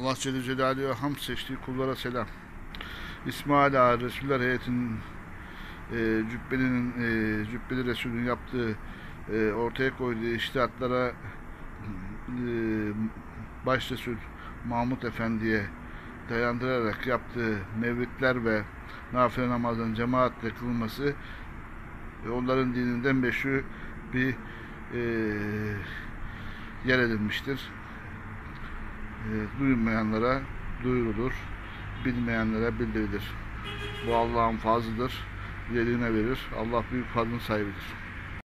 Allah Celle Celaluhu'ya ham seçtiği kullara selam. İsmail Ağa Resuller heyetinin e, cübbelinin e, cübbeli Resulün yaptığı e, ortaya koyduğu iştihatlara e, baş Resul Mahmut Efendi'ye dayandırarak yaptığı mevlitler ve nafile namazın cemaatle kılınması ve onların dininden meşru bir e, yer edilmiştir. E, duymayanlara duyurulur, bilmeyenlere bildirilir. Bu Allah'ın fazlıdır, dilediğine verir. Allah büyük fazlın sahibidir.